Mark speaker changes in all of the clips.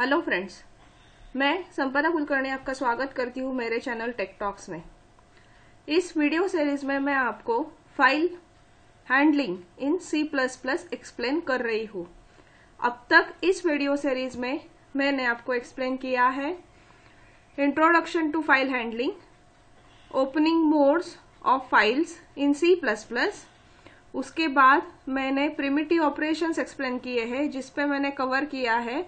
Speaker 1: Hello friends मैं संपदा कुलकर्णी आपका स्वागत करती हूँ मेरे चैनल टेक टॉक्स में। इस वीडियो सीरीज़ में मैं आपको file handling in C plus plus explain कर रही हूँ। अब तक इस वीडियो सीरीज़ में मैंने आपको एक्सप्लेन किया है introduction to file handling opening modes of files in C plus plus उसके बाद मैंने प्रिमिटिव ऑपरेशंस एक्सप्लेन किए हैं जिसपे मैंने कवर किया है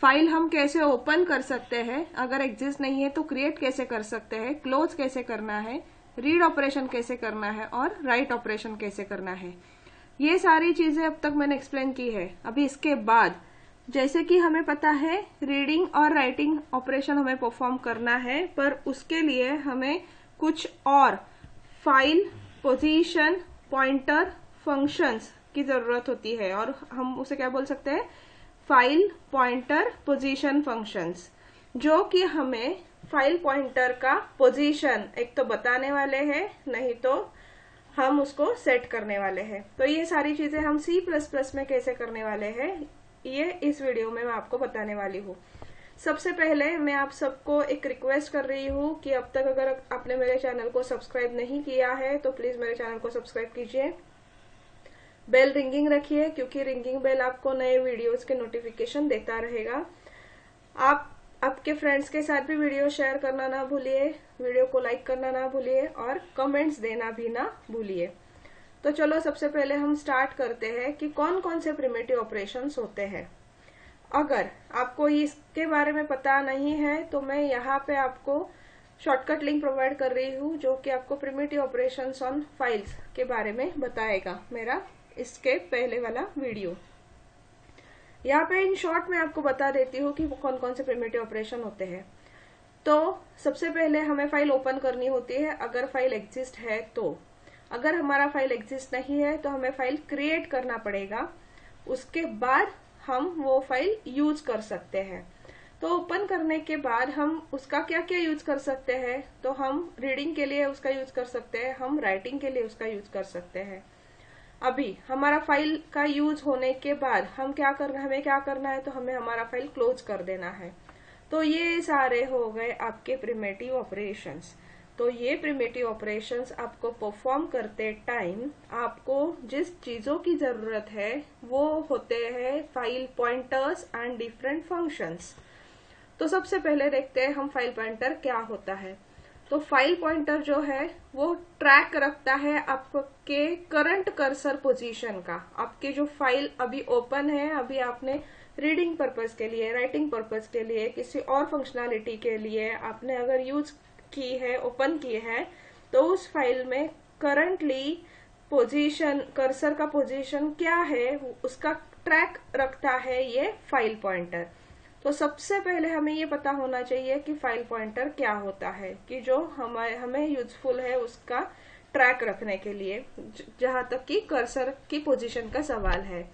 Speaker 1: फ़ाइल हम कैसे ओपन कर सकते हैं? अगर एग्जिस्ट नहीं है तो क्रिएट कैसे कर सकते हैं? क्लोज कैसे करना है? रीड ऑपरेशन कैसे करना है? और राइट ऑपरेशन कैसे करना है? ये सारी चीज़ें अब तक मैंने एक्सप्लेन की है। अभी इसके बाद, जैसे कि हमें पता है रीडिंग और राइटिंग ऑपरेशन हमें परफॉर्म करना है, पर उसके लिए हमें कुछ और फ़ाइल पोजीशन पॉइंटर फ़ंक्शंस की ज़रूरत होती है। और हम उसे क्या बोल सकते हैं? फ़ाइल पॉइंटर पोजीशन फ़ंक्शंस जो कि हमें फ़ाइल पॉइंटर का पोजीशन एक तो बताने वाले हैं, नहीं तो हम उसको सेट करने वाले हैं। तो ये सारी चीज़ें हम प्लस में कैसे करने वाले हैं, ये इस वीडियो में मैं आपको बताने वाली हूँ। सबसे पहले मैं आप सबको एक रिक्वेस्ट कर रही हूँ कि अब तक अगर आपने मेरे चैनल को सब्सक्राइब नहीं किया है तो प्लीज़ मेरे चैनल को सब्सक्राइब कीजिए। बेल रिंगिंग रखिए, क्योंकि रिंगिंग बेल आपको नए वीडियोस के नोटिफिकेशन देता रहेगा। आप, आपके फ्रेंड्स के साथ भी वीडियो शेयर करना ना भूलिए वीडियो को लाइक करना ना भूलिए, और कमेंट्स देना भी ना भूलिए। तो चलो, सबसे पहले हम स्टार्ट करते हैं कि कौन कौन से प्रिमेटिव ऑपरेशंस होते हैं। अगर आपको इसके बारे में पता नहीं है तो मैं यहाँ पे आपको शॉर्टकट लिंक प्रोवाइड कर रही हूँ, जो कि आपको प्रिमेटिव ऑपरेशंस ऑन फाइल्स के बारे में बताएगा मेरा। इसके पहले वाला वीडियो। यहाँ पे इन शॉर्ट में आपको बता देती हूँ कि कौन कौन से प्रिमेटिव ऑपरेशन होते हैं। तो सबसे पहले हमें फ़ाइल ओपन करनी होती है। अगर फ़ाइल एग्जिस्ट है तो। अगर हमारा फ़ाइल एग्जिस्ट नहीं है तो हमें फ़ाइल क्रिएट करना पड़ेगा। उसके बाद हम वो फ़ाइल यूज़ कर सकते हैं। तो ओपन करने के बाद हम उसका क्या क्या यूज़ कर सकते हैं? तो हम रीडिंग के लिए उसका यूज़ कर सकते हैं। हम राइटिंग के लिए उसका यूज़ कर सकते हैं। अभी हमारा फ़ाइल का यूज़ होने के बाद हम क्या करना हमें क्या करना है तो हमें हमारा फ़ाइल क्लोज कर देना है। तो ये सारे हो गए आपके प्रिमेटिव ऑपरेशंस तो ये प्रिमेटिव ऑपरेशंस आपको परफॉर्म करते टाइम आपको जिस चीज़ों की ज़रूरत है, वो होते हैं file pointers and different functions तो सबसे पहले देखते हैं हम फ़ाइल पॉइंटर क्या होता है। तो फ़ाइल पॉइंटर जो है, वो ट्रैक रखता है आपके करंट कर्सर पोजीशन का। आपके जो फ़ाइल अभी ओपन है, अभी आपने रीडिंग पर्पज के लिए राइटिंग पर्पज के लिए, किसी और फंक्शनैलिटी के लिए आपने अगर यूज़ की है ओपन की है तो उस फ़ाइल में करंटली पोजीशन कर्सर का पोजीशन क्या है, उसका ट्रैक रखता है ये फ़ाइल पॉइंटर तो सबसे पहले हमें ये पता होना चाहिए कि फ़ाइल पॉइंटर क्या होता है, कि जो हमें हमें यूजफुल है उसका ट्रैक रखने के लिए जहाँ तक कि कर्सर की पोजीशन का सवाल है।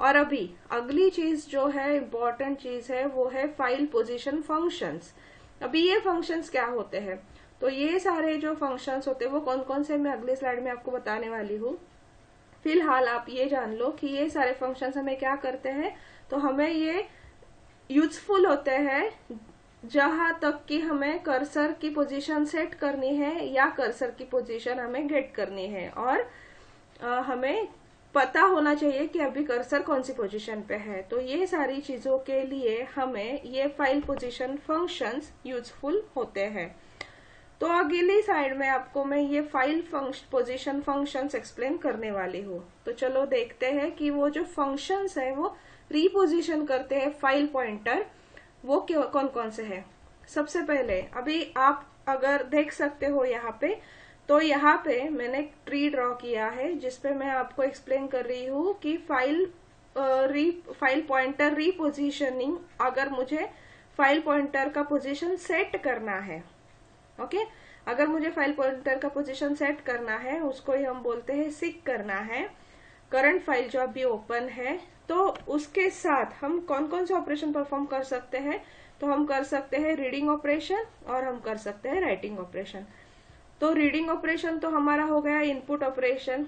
Speaker 1: और अभी, अगली चीज़ जो है इम्पोर्टेंट चीज़ है, वो है फ़ाइल पोजीशन फ़ंक्शंस अभी ये फ़ंक्शंस क्या होते हैं? तो ये सारे जो फ़ंक्शंस होते हैं, वो कौन कौन से मैं अगले स्लाइड में आपको बताने वाली हूँ। फ़िलहाल आप ये जान लो कि ये सारे फ़ंक्शंस हमें क्या करते हैं तो हमें ये यूजफुल होते हैं जहाँ तक कि हमें कर्सर की पोजीशन सेट करनी है या कर्सर की पोजीशन हमें गेट करनी है। और आ, हमें पता होना चाहिए कि अभी कर्सर कौन सी पोजीशन पे है। तो ये सारी चीज़ों के लिए हमें ये फ़ाइल पोजीशन फ़ंक्शंस यूजफुल होते हैं। तो अगली साइड में आपको मैं ये फ़ाइल पोजीशन फ़ंक्शंस एक्सप्लेन करने वाली हूँ। तो चलो देखते हैं कि वो जो फ़ंक्शंस है वो रिपोजिशन करते हैं फ़ाइल पॉइंटर वो कौन कौन से है? सबसे पहले, अभी आप अगर देख सकते हो यहाँ पे तो यहाँ पे मैंने ट्री ड्रॉ किया है जिसपे मैं आपको एक्सप्लेन कर रही हूँ कि फ़ाइल री फ़ाइल पॉइंटर रीपोजिशनिंग अगर मुझे फ़ाइल पॉइंटर का पोजीशन सेट करना है ओके अगर मुझे फ़ाइल पॉइंटर का पोजीशन सेट करना है, उसको ही हम बोलते हैं सिक करना है। करंट फ़ाइल जो अभी ओपन है तो उसके साथ हम कौन कौन से ऑपरेशन परफॉर्म कर सकते हैं? तो हम कर सकते हैं रीडिंग ऑपरेशन और हम कर सकते हैं राइटिंग ऑपरेशन तो रीडिंग ऑपरेशन तो हमारा हो गया इनपुट ऑपरेशन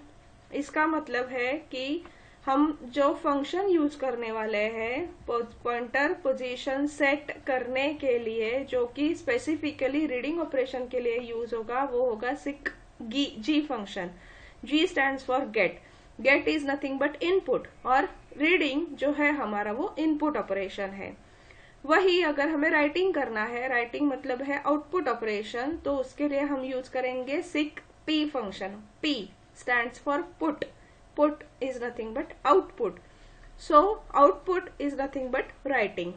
Speaker 1: इसका मतलब है कि हम जो फ़ंक्शन यूज़ करने वाले हैं पॉइंटर पोजीशन सेट करने के लिए, जो कि स्पेसिफिकली रीडिंग ऑपरेशन के लिए यूज़ होगा, वो होगा seek g function g stand for get get is nothing but input और रीडिंग जो है हमारा वो इनपुट ऑपरेशन है। वही अगर हमें राइटिंग करना है राइटिंग मतलब है आउटपुट ऑपरेशन तो उसके लिए हम यूज़ करेंगे seek p function p stand for put put is nothing but output so output is nothing but writing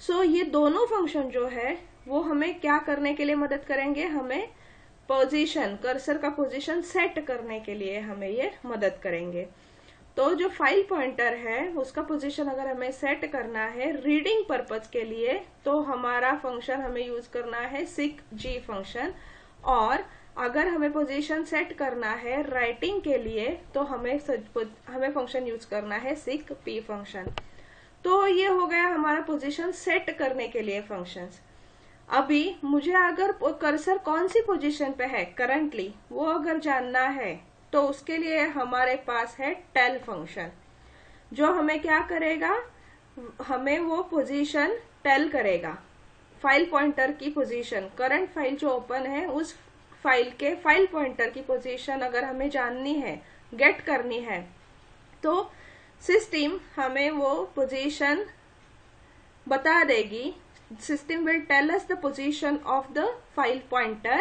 Speaker 1: so ये दोनों फ़ंक्शन जो है, वो हमें क्या करने के लिए मदद करेंगे? हमें पोजीशन कर्सर का पोजीशन सेट करने के लिए हमें ये मदद करेंगे। तो जो फ़ाइल पॉइंटर है, उसका पोजीशन अगर हमें सेट करना है रीडिंग पर्पज के लिए तो हमारा फ़ंक्शन हमें यूज़ करना है सिक जी फ़ंक्शन और अगर हमें पोजीशन सेट करना है राइटिंग के लिए तो हमें हमें फ़ंक्शन यूज़ करना है सिक पी फ़ंक्शन तो ये हो गया हमारा पोजीशन सेट करने के लिए फ़ंक्शंस अभी मुझे अगर कर्सर कौन सी पोजीशन पे है करंटली वो अगर जानना है तो उसके लिए हमारे पास है टेल फ़ंक्शन। जो हमें क्या करेगा? हमें वो पोजीशन टेल करेगा। फ़ाइल पॉइंटर की पोजीशन करंट फ़ाइल जो ओपन है, उस फ़ाइल के फ़ाइल पॉइंटर की पोजीशन अगर हमें जाननी है गेट करनी है तो सिस्टम हमें वो पोजीशन बता देगी। system will tell us the position of the file pointer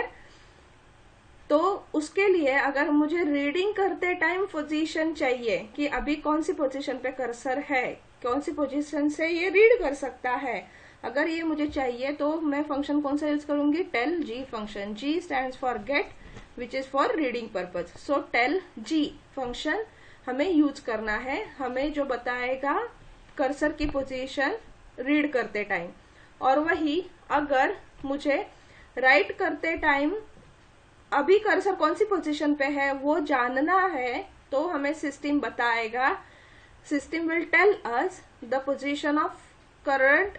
Speaker 1: तो उसके लिए अगर मुझे रीडिंग करते टाइम पोजीशन चाहिए कि अभी कौन सी पोजीशन पे कर्सर है, कौन सी पोजीशन से ये रीड कर सकता है, अगर ये मुझे चाहिए तो मैं फ़ंक्शन कौन सा यूज़ करूँगी? Tell g function g stand for get which is for reading purpose so tell g function हमें यूज़ करना है, हमें जो बताएगा कर्सर की पोजीशन रीड करते टाइम और वही अगर मुझे राइट करते टाइम अभी कर्सर कौन सी पोजीशन पे है, वो जानना है तो हमें सिस्टम बताएगा। System will tell us the position of current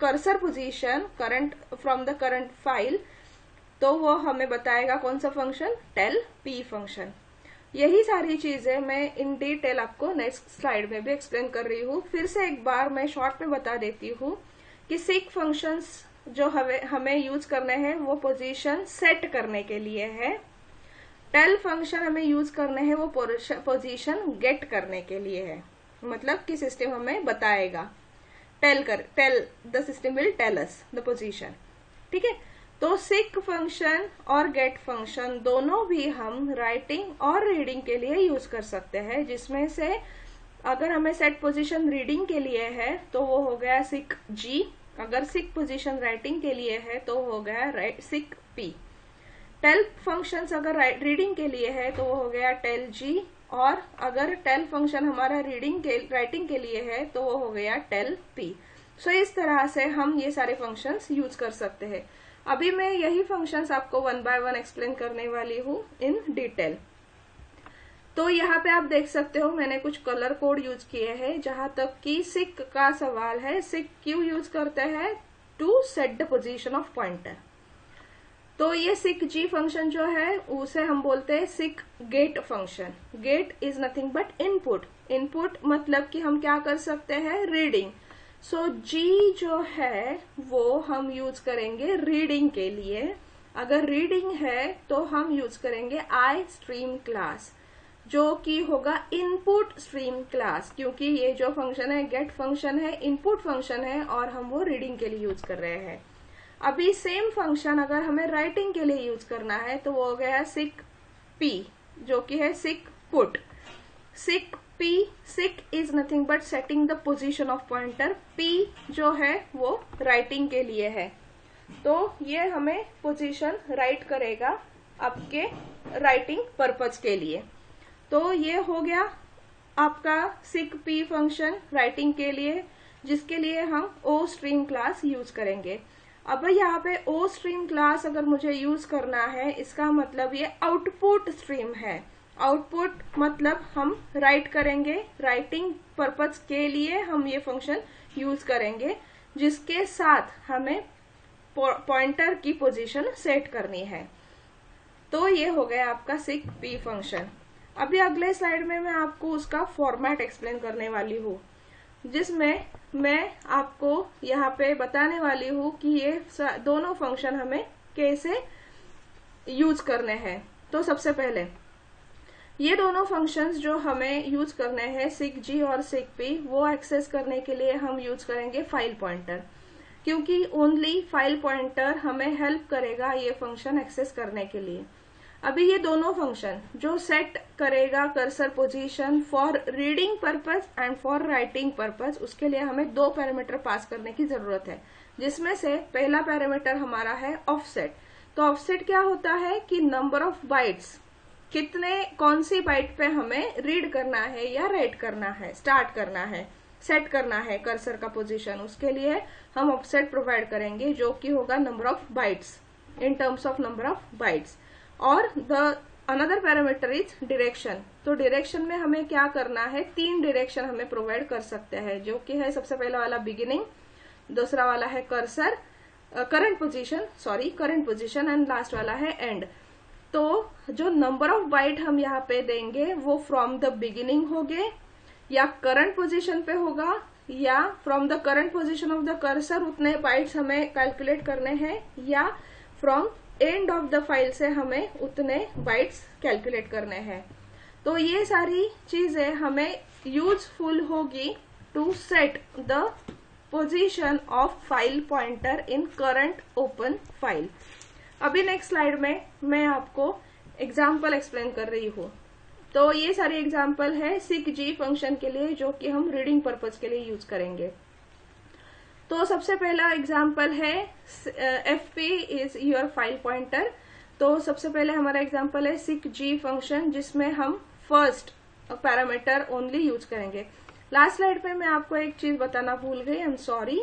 Speaker 1: cursor position current from the current file तो वो हमें बताएगा कौन सा फ़ंक्शन टेल पी फ़ंक्शन यही सारी चीज़ें मैं इन डिटेल आपको नेक्स्ट स्लाइड में भी एक्सप्लेन कर रही हूँ। फिर से एक बार मैं शॉर्ट में बता देती हूँ कि सिक फ़ंक्शंस जो हमें हमें यूज़ करने हैं, वो पोजीशन सेट करने के लिए है। टेल फ़ंक्शन हमें यूज़ करने हैं, वो पोजीशन गेट करने के लिए है। मतलब कि सिस्टम हमें बताएगा। टेल कर tell the system will tell us the position ठीक है? तो सिक फ़ंक्शन और गेट फ़ंक्शन दोनों भी हम राइटिंग और रीडिंग के लिए यूज़ कर सकते हैं, जिसमें से अगर हमें सेट पोजीशन रीडिंग के लिए है तो वो हो गया सिक जी अगर सिक पोजीशन राइटिंग के लिए है तो हो गया right seek p tell function अगर रीडिंग के लिए है तो वो हो गया टेल जी और अगर टेल फ़ंक्शन हमारा रीडिंग के राइटिंग के लिए है तो वो हो गया टेल पी सो इस तरह से हम ये सारे फ़ंक्शंस यूज़ कर सकते हैं। अभी मैं यही फ़ंक्शंस आपको वन बाय वन एक्सप्लेन करने वाली हूँ इन डिटेल तो यहाँ पे आप देख सकते हो मैंने कुछ कलर कोड यूज़ किए हैं, जहाँ तक कि सिक का सवाल है, सिक क्यों यूज़ करते हैं? To set the position of pointer तो ये सिक जी फ़ंक्शन जो है, उसे हम बोलते हैं seek get function get is nothing but input input मतलब कि हम क्या कर सकते हैं? रीडिंग सो जी जो है, वो हम यूज़ करेंगे रीडिंग के लिए. अगर रीडिंग है तो हम यूज़ करेंगे आई स्ट्रीम क्लास जो कि होगा इनपुट स्ट्रीम क्लास क्योंकि ये जो फ़ंक्शन है गेट फ़ंक्शन है इनपुट फ़ंक्शन है, और हम वो रीडिंग के लिए यूज़ कर रहे हैं। अभी सेम फ़ंक्शन अगर हमें राइटिंग के लिए यूज़ करना है तो वो हो गया सिक पी जो कि है seek put seek p seek is nothing but setting the position of pointer p जो है, वो राइटिंग के लिए है। तो ये हमें पोजिशन राइट करेगा आपके राइटिंग पर्पज के लिए। तो ये हो गया आपका सिक पी फ़ंक्शन राइटिंग के लिए, जिसके लिए हम ओ स्ट्रीम क्लास यूज़ करेंगे। अब यहाँ पे ओ स्ट्रीम क्लास अगर मुझे यूज़ करना है, इसका मतलब ये आउटपुट स्ट्रीम है। आउटपुट मतलब हम राइट करेंगे राइटिंग पर्पज के लिए हम ये फ़ंक्शन यूज़ करेंगे, जिसके साथ हमें पॉइंटर की पोजीशन सेट करनी है। तो ये हो गया आपका सिक पी फ़ंक्शन अभी अगले स्लाइड में मैं आपको उसका फॉर्मेट एक्सप्लेन करने वाली हूँ, जिसमें मैं आपको यहाँ पे बताने वाली हूँ कि ये दोनों फ़ंक्शन हमें कैसे यूज़ करने हैं। तो सबसे पहले, ये दोनों फ़ंक्शंस जो हमें यूज़ करने हैं सिक जी और सिक पी वो एक्सेस करने के लिए हम यूज़ करेंगे फ़ाइल पॉइंटर क्योंकि ओनली फ़ाइल पॉइंटर हमें हेल्प करेगा ये फ़ंक्शन एक्सेस करने के लिए। अभी ये दोनों फ़ंक्शन जो सेट करेगा cursor position for reading purpose and for writing purpose उसके लिए हमें दो पैरामीटर पास करने की ज़रूरत है, जिसमें से पहला पैरामीटर हमारा है ऑफसेट तो ऑफसेट क्या होता है कि नंबर ऑफ़ बाइट्स कितने, कौन सी बाइट पे हमें रीड करना है या राइट करना है स्टार्ट करना है सेट करना है कर्सर का पोजीशन उसके लिए हम ऑफसेट प्रोवाइड करेंगे, जो कि होगा number of bytes in terms of number of bytes और the another parameter is direction तो डिरेक्शन में हमें क्या करना है? तीन डिरेक्शन हमें प्रोवाइड कर सकते हैं, जो कि है सबसे पहला वाला बिगिनिंग दूसरा वाला है cursor current position sorry current position and last वाला है एंड तो जो नंबर ऑफ़ बाइट हम यहाँ पे देंगे, वो फ्रॉम द बिगिनिंग होगे, या करंट पोजीशन पे होगा, या from the current position of the cursor उतने बाइट्स हमें कैलकुलेट करने हैं, या from end of the file से हमें उतने बाइट्स कैलकुलेट करने हैं। तो ये सारी चीज़ें हमें यूजफुल होगी to set the position of file pointer in current open file अभी नेक्स्ट स्लाइड में मैं आपको एग्ज़ाम्पल एक्सप्लेन कर रही हूँ। तो ये सारी एग्ज़ाम्पल है सिक जी फ़ंक्शन के लिए, जो कि हम रीडिंग पर्पज के लिए यूज़ करेंगे। तो सबसे पहला एग्ज़ाम्पल है F P is your file pointer तो सबसे पहले हमारा एग्ज़ाम्पल है सिक जी फ़ंक्शन जिसमें हम फ़र्स्ट पैरामीटर ओनली यूज़ करेंगे। लास्ट स्लाइड पे मैं आपको एक चीज़ बताना भूल गई आई एम सॉरी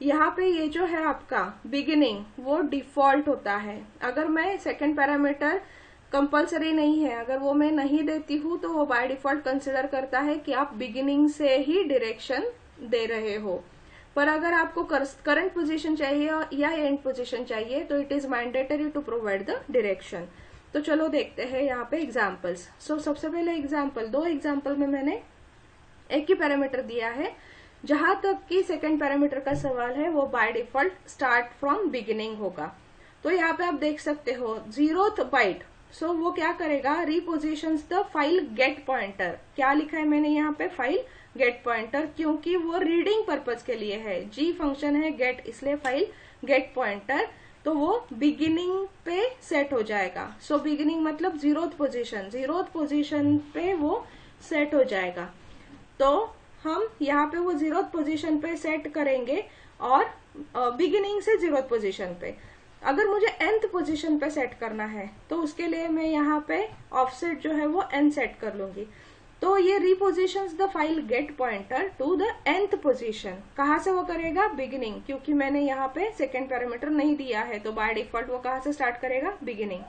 Speaker 1: यहाँ पे ये जो है आपका बिगिनिंग वो डिफ़ॉल्ट होता है। अगर मैं सेकेंड पैरामीटर कंपलसरी नहीं है, अगर वो मैं नहीं देती हूँ तो वो बाय डिफ़ॉल्ट कंसिडर करता है कि आप बिगिनिंग से ही डायरेक्शन दे रहे हो। पर अगर आपको करंट पोजीशन चाहिए या एंड पोजीशन चाहिए तो it is mandatory to provide the direction तो चलो देखते हैं यहाँ पे एग्जाम्पल्स सो so, सबसे पहले एग्ज़ाम्पल दो एग्ज़ाम्पल में मैंने एक ही पैरामीटर दिया है। जहाँ तक कि सेकंड पैरामीटर का सवाल है वो by default start from beginning होगा। तो यहाँ पे आप देख सकते हो जीरोथ बाइट सो वो क्या करेगा? Reposition the file get pointer क्या लिखा है मैंने यहाँ पे? फ़ाइल गेट पॉइंटर क्योंकि वो रीडिंग पर्पज के लिए है। जी फ़ंक्शन है गेट इसलिए फ़ाइल गेट पॉइंटर तो वो बिगिनिंग पे सेट हो जाएगा। सो so, बिगिनिंग मतलब ज़ीरो पोजीशन ज़ीरो पोजीशन पे वो सेट हो जाएगा। तो हम यहाँ पे वो ज़ीरो पोजीशन पे सेट करेंगे और बिगिनिंग से ज़ीरो पोजीशन पे। अगर मुझे एंथ पोजीशन पे सेट करना है तो उसके लिए मैं यहाँ पे ऑफसेट जो है वो एन सेट कर लूँगी। तो ये reposition the file get pointer to the nth position कहा से वो करेगा? बिगिनिंग क्योंकि मैंने यहाँ पे सेकेंड पैरामीटर नहीं दिया है तो बाय डिफ़ॉल्ट वो कहा से स्टार्ट करेगा? बिगिनिंग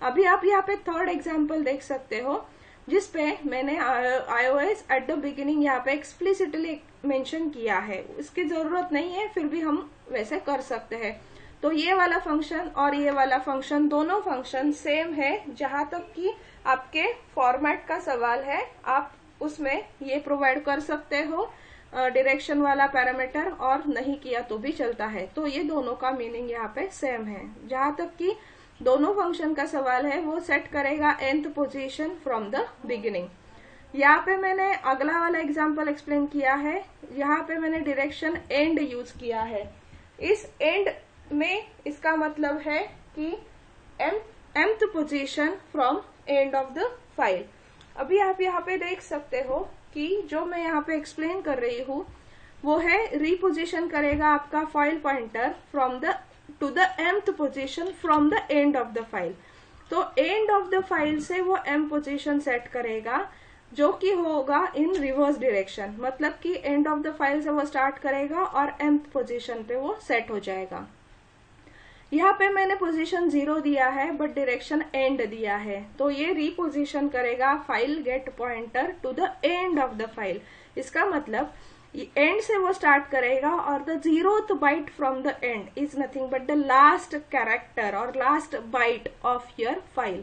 Speaker 1: अभी आप यहाँ पे थर्ड एग्ज़ाम्पल देख सकते हो जिसपे मैंने आईओएस एट द बिगिनिंग यहाँ पे एक्सप्लिसिटली मेंशन किया है। इसकी ज़रूरत नहीं है, फिर भी हम वैसे कर सकते हैं। तो ये वाला फ़ंक्शन और ये वाला फ़ंक्शन दोनों फ़ंक्शन सेम है, जहाँ तक कि आपके फॉर्मेट का सवाल है, आप उसमें ये प्रोवाइड कर सकते हो डायरेक्शन वाला पैरामीटर और नहीं किया तो भी चलता है। तो ये दोनों का मीनिंग यहाँ पे सेम है। जहाँ तक कि दोनों फ़ंक्शन का सवाल है, वो सेट करेगा nth position from the beginning यहाँ पे मैंने अगला वाला एग्ज़ाम्पल एक्सप्लेन किया है। यहाँ पे मैंने डायरेक्शन एंड यूज़ किया है। इस एंड में इसका मतलब है कि m mth position from end of the file अभी आप यहाँ पे देख सकते हो कि जो मैं यहाँ पे एक्सप्लेन कर रही हूँ, वो है रिपोजिशन करेगा आपका file pointer from the to the mth position from the end of the file तो एंड ऑफ़ द फ़ाइल से वो एम पोजिशन सेट करेगा, जो कि होगा इन रिवर्स डायरेक्शन मतलब कि एंड ऑफ़ द फ़ाइल से वो स्टार्ट करेगा और एम्थ पोजिशन पे वो सेट हो जाएगा। यहाँ पे मैंने पोजीशन ज़ीरो दिया है बट डायरेक्शन एंड दिया है। तो ये रिपोजिशन करेगा file get pointer to the end of the file इसका मतलब एंड से वो स्टार्ट करेगा और the zeroth byte from the end is nothing but the last character और last byte of your file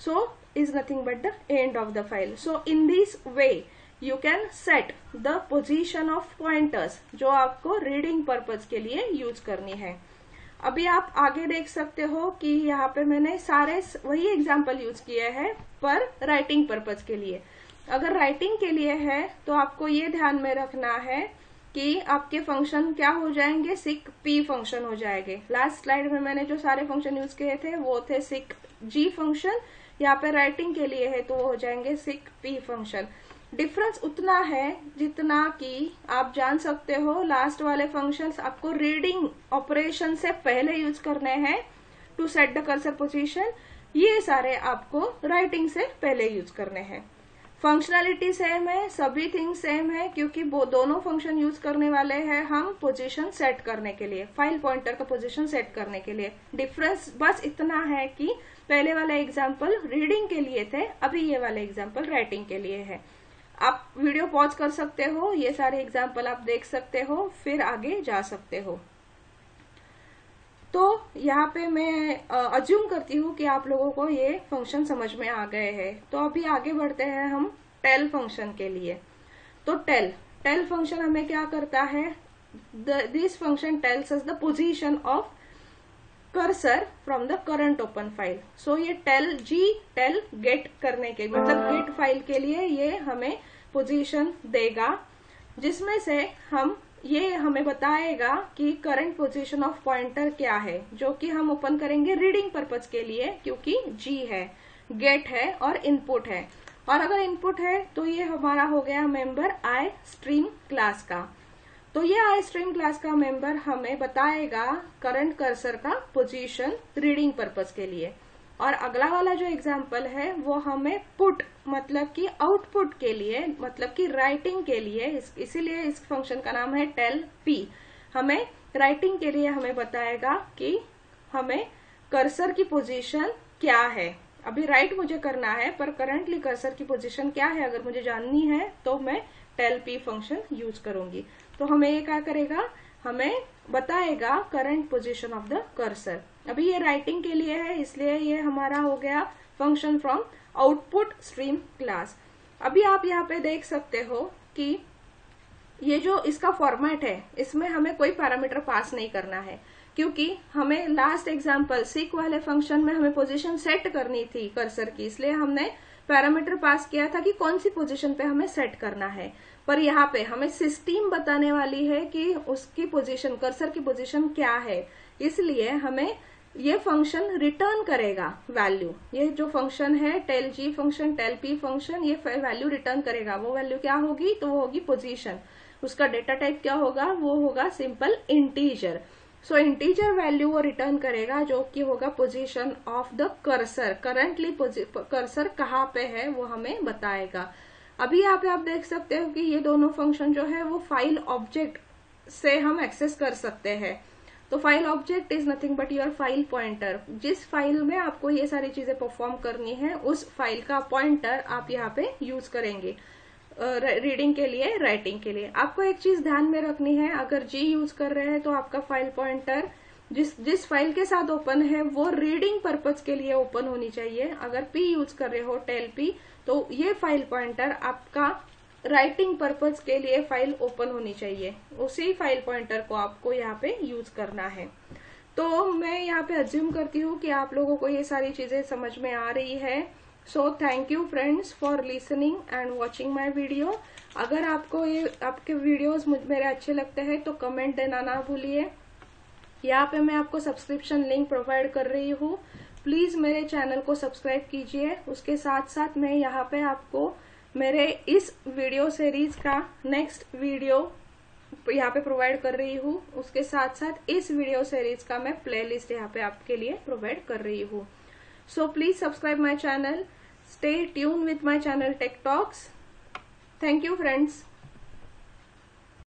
Speaker 1: so is nothing but the end of the file so, in this way, you can set the position of pointers जो आपको reading purpose के लिए use करनी है। अभी आप आगे देख सकते हो कि यहाँ पे मैंने सारे वही एग्ज़ाम्पल यूज़ किए हैं पर राइटिंग पर्पज के लिए। अगर राइटिंग के लिए है तो आपको ये ध्यान में रखना है कि आपके फ़ंक्शन क्या हो जाएँगे? सिक पी फ़ंक्शन हो जाएँगे। लास्ट स्लाइड में मैंने जो सारे फ़ंक्शन यूज़ किए थे, वो थे सिक जी फ़ंक्शन यहाँ पे राइटिंग के लिए है तो वो हो जाएँगे सिक पी फ़ंक्शन डिफरेंस उतना है जितना कि आप जान सकते हो लास्ट वाले फ़ंक्शंस आपको रीडिंग ऑपरेशन से पहले यूज़ करने हैं to set the cursor position ये सारे आपको राइटिंग से पहले यूज़ करने हैं। फंक्शनैलिटी सेम है, सभी थिंग सेम है, क्योंकि वो दोनों फ़ंक्शन यूज़ करने वाले हैं हम पोजीशन सेट करने के लिए फ़ाइल पॉइंटर का पोजीशन सेट करने के लिए। डिफरेंस बस इतना है कि पहले वाला एग्ज़ाम्पल रीडिंग के लिए थे, अभी ये वाला एग्ज़ाम्पल राइटिंग के लिए है। आप वीडियो पॉज कर सकते हो, ये सारे एग्ज़ाम्पल आप देख सकते हो, फिर आगे जा सकते हो। तो यहाँ पे मैं अज्यूम करती हूँ कि आप लोगों को ये फ़ंक्शन समझ में आ गए हैं। तो अभी आगे बढ़ते हैं हम टेल फ़ंक्शन के लिए। तो टेल टेल फ़ंक्शन हमें क्या करता है? This function tells us the position of cursor from the current open file so ये टेल जी टेल गेट करने के मतलब गेट फ़ाइल के लिए ये हमें पोजीशन देगा, जिसमें से हम, ये हमें बताएगा कि करंट पोजीशन ऑफ़ पॉइंटर क्या है, जो कि हम ओपन करेंगे रीडिंग पर्पज के लिए, क्योंकि जी है गेट है और इनपुट है। और अगर इनपुट है तो ये हमारा हो गया मेंबर आई स्ट्रीम क्लास का। तो ये आई स्ट्रीम क्लास का मेंबर हमें बताएगा करंट कर्सर का पोजीशन रीडिंग पर्पज के लिए। और अगला वाला जो एग्ज़ाम्पल है वो हमें पुट मतलब कि आउटपुट के लिए मतलब कि राइटिंग के लिए इस, इसीलिए इस फ़ंक्शन का नाम है टेल पी हमें राइटिंग के लिए हमें बताएगा कि हमें कर्सर की पोजीशन क्या है। अभी राइट मुझे करना है पर करंटली कर्सर की पोजीशन क्या है अगर मुझे जाननी है तो मैं टेल पी फ़ंक्शन यूज़ करूँगी। तो हमें ये क्या करेगा? हमें बताएगा current position of the cursor अभी ये राइटिंग के लिए है, इसलिए ये हमारा हो गया function from output stream class अभी आप यहाँ पे देख सकते हो कि ये जो इसका फॉर्मेट है, इसमें हमें कोई पैरामीटर पास नहीं करना है। क्योंकि हमें लास्ट एग्ज़ाम्पल सिक वाले फ़ंक्शन में हमें पोजीशन सेट करनी थी कर्सर की, इसलिए हमने पैरामीटर पास किया था कि कौन सी पोजीशन पे हमें सेट करना है। पर यहाँ पे हमें सिस्टम बताने वाली है कि उसकी पोजीशन, कर्सर की पोजीशन क्या है। इसलिए हमें ये फ़ंक्शन रिटर्न करेगा वैल्यू। ये जो फ़ंक्शन है, tell g function, tell p function, ये वैल्यू रिटर्न करेगा। वो वैल्यू क्या होगी? तो वो होगी पोजीशन। उसका डेटा टाइप क्या होगा? वो होगा simple integer. So integer value वो रिटर्न करेगा जो कि होगा position of the cursor currently cursor कहाँ पे है वो हमें बताएगा। अभी यहाँ पे आप देख सकते हो कि ये दोनों फ़ंक्शन जो है वो फ़ाइल ऑब्जेक्ट से हम एक्सेस कर सकते हैं। तो file object is nothing but your file pointer जिस फ़ाइल में आपको ये सारी चीज़ें परफॉर्म करनी है, उस फ़ाइल का पॉइंटर आप यहाँ पे यूज़ करेंगे। रीडिंग के लिए राइटिंग के लिए। आपको एक चीज़ ध्यान में रखनी है, अगर जी यूज़ कर रहे हैं तो आपका फ़ाइल पॉइंटर जिस जिस फ़ाइल के साथ ओपन है, वो रीडिंग पर्पज के लिए ओपन होनी चाहिए। अगर पी यूज़ कर रहे हो टेल पी तो ये फ़ाइल पॉइंटर आपका राइटिंग पर्पज के लिए फ़ाइल ओपन होनी चाहिए। उसी फ़ाइल पॉइंटर को आपको यहाँ पे यूज़ करना है। तो मैं यहाँ पे अज्यूम करती हूँ कि आप लोगों को ये सारी चीज़ें समझ में आ रही है। So thank you friends for listening and watching my video अगर आपको ये, आपके वीडियोस मेरे अच्छे लगते हैं तो कमेंट देना ना भूलिए। यहाँ पे मैं आपको सब्सक्रिप्शन लिंक प्रोवाइड कर रही हूँ। प्लीज़ मेरे चैनल को सब्सक्राइब कीजिए। उसके साथ साथ मैं यहाँ पे आपको मेरे इस वीडियो सीरीज़ का नेक्स्ट वीडियो यहाँ पे प्रोवाइड कर रही हूँ। उसके साथ साथ इस वीडियो सीरीज़ का मैं प्लेलिस्ट यहाँ पे आपके लिए प्रोवाइड कर रही हूँ। So please subscribe my channel. Stay tuned with my channel Tech Talks. Thank you friends.